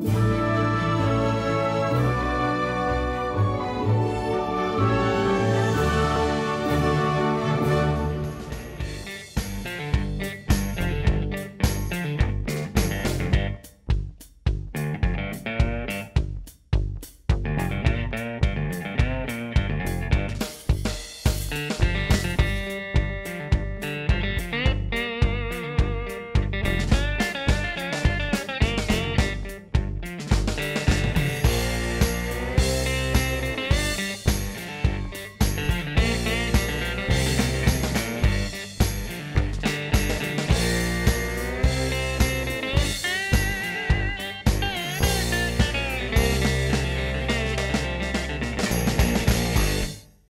you